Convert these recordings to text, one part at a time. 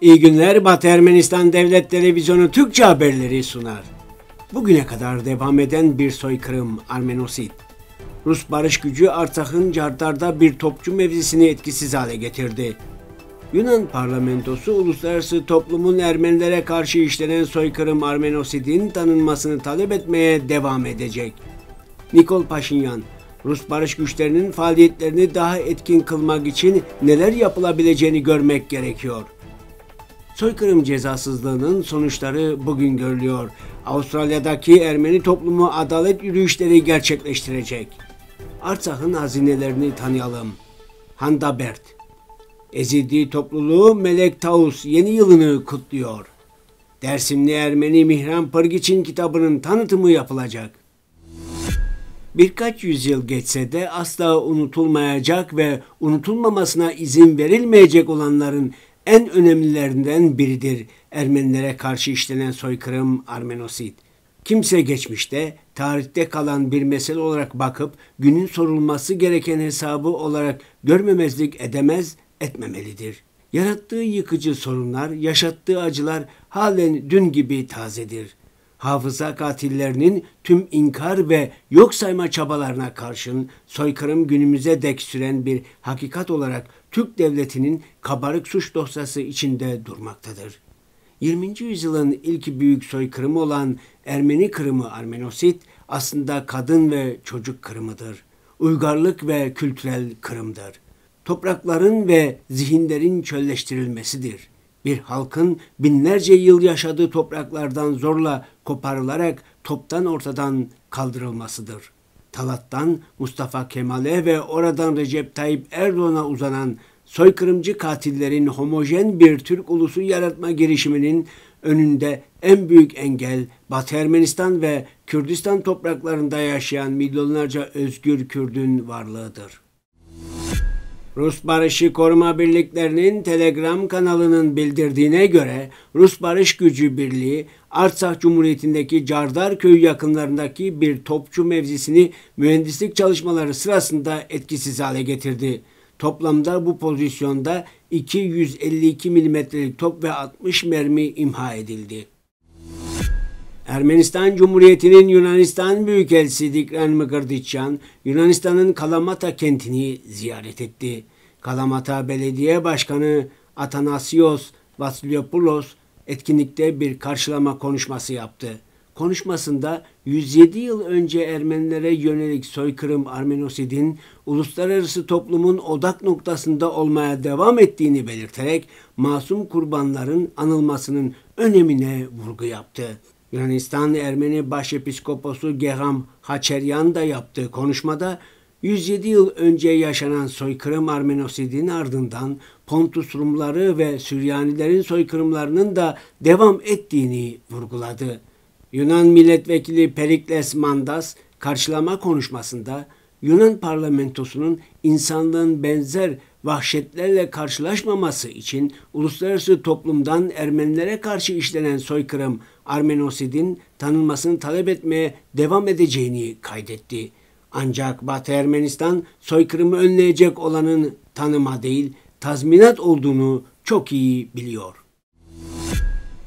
İyi günler Batı Ermenistan Devlet Televizyonu Türkçe haberleri sunar. Bugüne kadar devam eden bir soykırım Armenosit. Rus barış gücü Artsak'ın Cardar'da bir topçu mevzisini etkisiz hale getirdi. Yunan parlamentosu uluslararası toplumun Ermenilere karşı işlenen soykırım Armenosid'in tanınmasını talep etmeye devam edecek. Nikol Paşinyan, Rus barış güçlerinin faaliyetlerini daha etkin kılmak için neler yapılabileceğini görmek gerekiyor. Soykırım cezasızlığının sonuçları bugün görülüyor. Avustralya'daki Ermeni toplumu adalet yürüyüşleri gerçekleştirecek. Artsak'ın hazinelerini tanıyalım. Handa Bert Ezidi topluluğu Melek Taus yeni yılını kutluyor. Dersimli Ermeni Mihran Pırgiç'in kitabının tanıtımı yapılacak. Birkaç yüzyıl geçse de asla unutulmayacak ve unutulmamasına izin verilmeyecek olanların en önemlilerinden biridir Ermenilere karşı işlenen soykırım Armenosit. Kimse geçmişte tarihte kalan bir mesele olarak bakıp günün sorulması gereken hesabı olarak görmemezlik edemez, etmemelidir. Yarattığı yıkıcı sorunlar, yaşattığı acılar halen dün gibi tazedir hafıza katillerinin tüm inkar ve yok sayma çabalarına karşın soykırım günümüze dek süren bir hakikat olarak Türk devletinin kabarık suç dosyası içinde durmaktadır. 20. yüzyılın ilk büyük soykırımı olan Ermeni kırımı Armenosit aslında kadın ve çocuk kırımıdır. Uygarlık ve kültürel kırımdır. Toprakların ve zihinlerin çölleştirilmesidir bir halkın binlerce yıl yaşadığı topraklardan zorla koparılarak toptan ortadan kaldırılmasıdır. Talat'tan Mustafa Kemal'e ve oradan Recep Tayyip Erdoğan'a uzanan soykırımcı katillerin homojen bir Türk ulusu yaratma girişiminin önünde en büyük engel Batı Ermenistan ve Kürdistan topraklarında yaşayan milyonlarca özgür Kürdün varlığıdır. Rus Barışı Koruma Birliklerinin Telegram kanalının bildirdiğine göre Rus Barış Gücü Birliği Artsakh Cumhuriyeti'ndeki Cardar köyü yakınlarındaki bir topçu mevzisini mühendislik çalışmaları sırasında etkisiz hale getirdi. Toplamda bu pozisyonda 252 milimetrelik top ve 60 mermi imha edildi. Ermenistan Cumhuriyeti'nin Yunanistan Büyükelçisi Dikran Mıgırdiçyan, Yunanistan'ın Kalamata kentini ziyaret etti. Kalamata Belediye Başkanı Atanasios Vasiliopoulos etkinlikte bir karşılama konuşması yaptı. Konuşmasında 107 yıl önce Ermenilere yönelik soykırım Armenosid'in uluslararası toplumun odak noktasında olmaya devam ettiğini belirterek masum kurbanların anılmasının önemine vurgu yaptı. Yunanistan Ermeni Başepiskoposu Geham Haçeryan da yaptığı konuşmada 107 yıl önce yaşanan soykırım Armenosid'in ardından Pontus Rumları ve Süryanilerin soykırımlarının da devam ettiğini vurguladı. Yunan milletvekili Perikles Mandas karşılama konuşmasında Yunan parlamentosunun insanlığın benzer vahşetlerle karşılaşmaması için uluslararası toplumdan Ermenilere karşı işlenen soykırım Armenosid'in tanınmasını talep etmeye devam edeceğini kaydetti. Ancak Batı Ermenistan soykırımı önleyecek olanın tanıma değil, tazminat olduğunu çok iyi biliyor.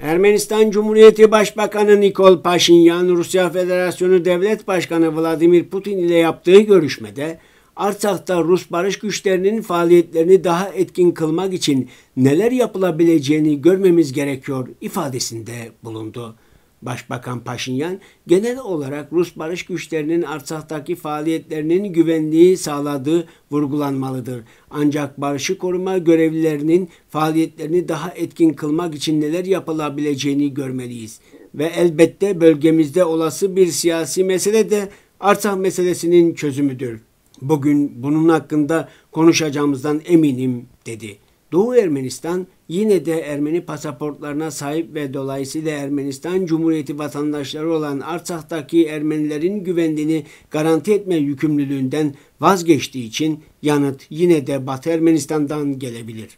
Ermenistan Cumhuriyeti Başbakanı Nikol Paşinyan, Rusya Federasyonu Devlet Başkanı Vladimir Putin ile yaptığı görüşmede Artsak'ta Rus barış güçlerinin faaliyetlerini daha etkin kılmak için neler yapılabileceğini görmemiz gerekiyor ifadesinde bulundu. Başbakan Paşinyan genel olarak Rus barış güçlerinin Artsak'taki faaliyetlerinin güvenliği sağladığı vurgulanmalıdır. Ancak barışı koruma görevlilerinin faaliyetlerini daha etkin kılmak için neler yapılabileceğini görmeliyiz. Ve elbette bölgemizde olası bir siyasi mesele de Artsakh meselesinin çözümüdür. Bugün bunun hakkında konuşacağımızdan eminim dedi. Doğu Ermenistan yine de Ermeni pasaportlarına sahip ve dolayısıyla Ermenistan Cumhuriyeti vatandaşları olan Artsak'taki Ermenilerin güvenliğini garanti etme yükümlülüğünden vazgeçtiği için yanıt yine de Batı Ermenistan'dan gelebilir.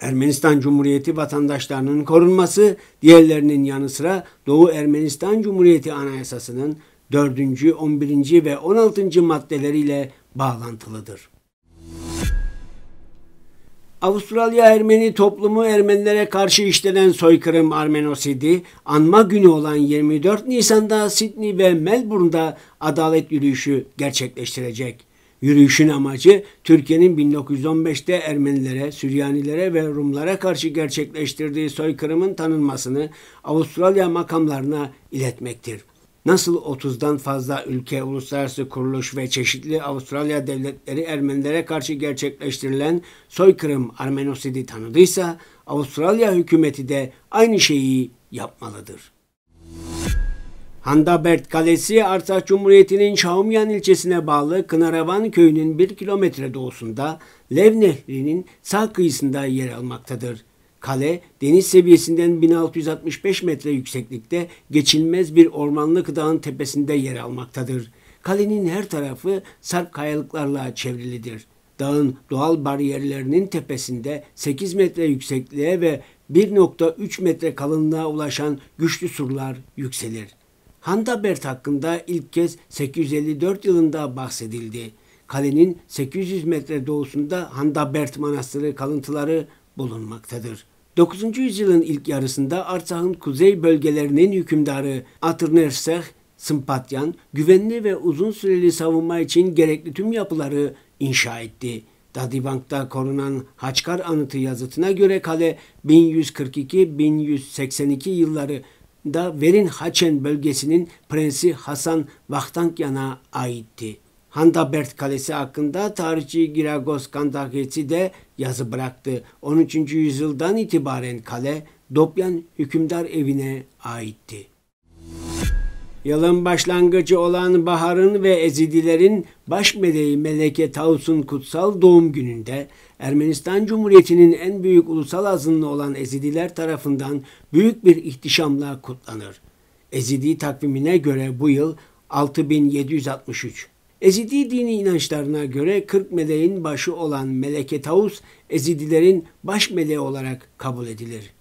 Ermenistan Cumhuriyeti vatandaşlarının korunması diğerlerinin yanı sıra Doğu Ermenistan Cumhuriyeti Anayasası'nın 4. 11. ve 16. maddeleriyle bağlantılıdır. Avustralya Ermeni toplumu Ermenilere karşı işlenen soykırım Armenosidi, anma günü olan 24 Nisan'da Sydney ve Melbourne'da adalet yürüyüşü gerçekleştirecek. Yürüyüşün amacı Türkiye'nin 1915'te Ermenilere, Süryanilere ve Rumlara karşı gerçekleştirdiği soykırımın tanınmasını Avustralya makamlarına iletmektir. Nasıl 30'dan fazla ülke, uluslararası kuruluş ve çeşitli Avustralya devletleri Ermenilere karşı gerçekleştirilen soykırım Armenosidi tanıdıysa, Avustralya hükümeti de aynı şeyi yapmalıdır. Handabert Kalesi Artsakh Cumhuriyeti'nin Şahumyan ilçesine bağlı Kınaravan köyünün bir kilometre doğusunda Lev Nehri'nin sağ kıyısında yer almaktadır. Kale deniz seviyesinden 1665 metre yükseklikte geçilmez bir ormanlık dağın tepesinde yer almaktadır. Kalenin her tarafı sarp kayalıklarla çevrilidir. Dağın doğal bariyerlerinin tepesinde 8 metre yüksekliğe ve 1.3 metre kalınlığa ulaşan güçlü surlar yükselir. Handabert hakkında ilk kez 854 yılında bahsedildi. Kalenin 800 metre doğusunda Handabert Manastırı kalıntıları bulunmaktadır. 9. yüzyılın ilk yarısında Artsak'ın kuzey bölgelerinin hükümdarı Atırnerseh Sımpatyan güvenli ve uzun süreli savunma için gerekli tüm yapıları inşa etti. Dadibank'ta korunan Haçkar anıtı yazıtına göre kale 1142-1182 yılları da Verin Haçen bölgesinin Prensi Hasan Vahtankyan'a aitti. Handabert Kalesi hakkında tarihçi Giragos Kandaketsi de yazı bıraktı. 13. yüzyıldan itibaren kale Dopyan hükümdar evine aitti. Yılın başlangıcı olan Bahar'ın ve Ezidilerin baş meleği Meleke Taus'un kutsal doğum gününde Ermenistan Cumhuriyeti'nin en büyük ulusal azınlığı olan Ezidiler tarafından büyük bir ihtişamla kutlanır. Ezidi takvimine göre bu yıl 6763. Ezidi dini inançlarına göre 40 meleğin başı olan Meleke Taus, Ezidilerin baş meleği olarak kabul edilir.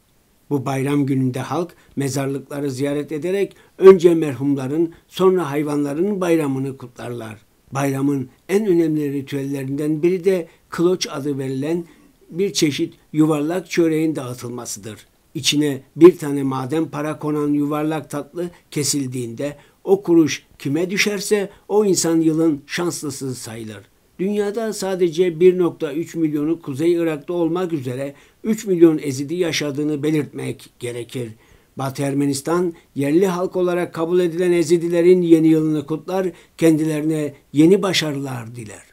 Bu bayram gününde halk mezarlıkları ziyaret ederek önce merhumların sonra hayvanların bayramını kutlarlar. Bayramın en önemli ritüellerinden biri de kloç adı verilen bir çeşit yuvarlak çöreğin dağıtılmasıdır. İçine bir tane maden para konan yuvarlak tatlı kesildiğinde o kuruş kime düşerse o insan yılın şanslısı sayılır. Dünyada sadece 1.3 milyonu Kuzey Irak'ta olmak üzere 3 milyon ezidi yaşadığını belirtmek gerekir. Batı Ermenistan yerli halk olarak kabul edilen ezidilerin yeni yılını kutlar, kendilerine yeni başarılar diler.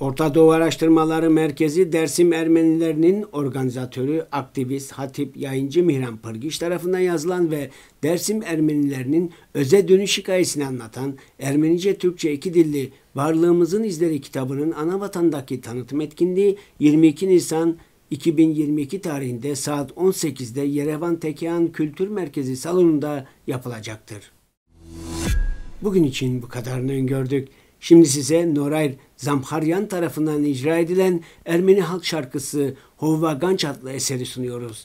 Orta Doğu Araştırmaları Merkezi Dersim Ermenilerinin organizatörü, aktivist, hatip, yayıncı Mihran Pırgiç tarafından yazılan ve Dersim Ermenilerinin öze dönüş hikayesini anlatan Ermenice Türkçe iki dilli Varlığımızın İzleri kitabının ana vatandaki tanıtım etkinliği 22 Nisan 2022 tarihinde saat 18'de Yerevan Tekean Kültür Merkezi salonunda yapılacaktır. Bugün için bu kadarını gördük. Şimdi size Norayr Zamharyan tarafından icra edilen Ermeni halk şarkısı Hovva Ganç adlı eseri sunuyoruz.